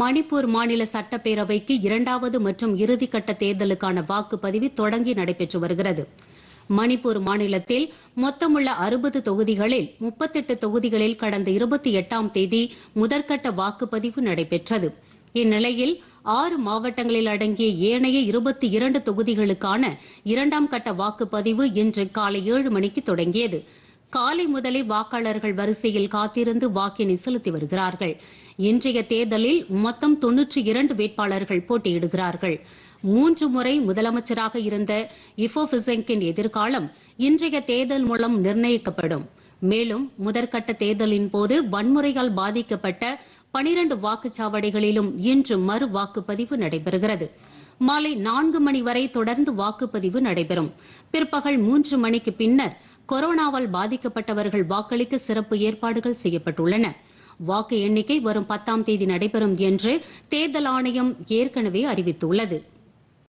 மணிப்பூர் மாநில சட்டப்பேரவைக்கு இரண்டாவது மற்றும் இறுதிக்கட்ட தேர்தலுக்கான வாக்குப்பதிவு தொடங்கி நடைபெற்று வருகிறது. மணிப்பூர் மாநிலத்தில் மொத்தமுள்ள அறுபது தொகுதிகளில் முப்பத்தெட்டு தொகுதிகளில் கடந்த இருபத்தி எட்டாம் தேதி முதற்கட்ட வாக்குப்பதிவு நடைபெற்றது. இந்நிலையில் ஆறு மாவட்டங்களில் அடங்கிய ஏனைய இருபத்தி இரண்டு தொகுதிகளுக்கான இரண்டாம் கட்ட வாக்குப்பதிவு இன்று காலை ஏழு மணிக்கு தொடங்கியது. காலை முதலே வாக்காளர்கள் வரிசையில் காத்திருந்து வாக்கினை செலுத்தி வருகிறார்கள். இன்றைய தேர்தலில் மொத்தம் தொன்னூற்றி இரண்டு வேட்பாளர்கள் போட்டியிடுகிறார்கள். மூன்று முறை முதலமைச்சராக இருந்த இஃபோபிசெங்கின் எதிர்காலம் இன்றைய தேர்தல் மூலம் நிர்ணயிக்கப்படும். மேலும் முதற்கட்ட தேர்தலின் போது வன்முறையால் பாதிக்கப்பட்ட பனிரண்டு வாக்குச்சாவடிகளிலும் இன்று மறு வாக்குப்பதிவு நடைபெறுகிறது. மாலை நான்கு மணி வரை தொடர்ந்து வாக்குப்பதிவு நடைபெறும். பிற்பகல் மூன்று மணிக்கு பின்னர் கொரோனாவால் பாதிக்கப்பட்டவர்கள் வாக்களிக்க சிறப்பு ஏற்பாடுகள் செய்யப்பட்டுள்ளன. வாக்கு எண்ணிக்கை வரும் பத்தாம் தேதி நடைபெறும் என்று தேர்தல் ஆணையம் ஏற்கனவே அறிவித்துள்ளது.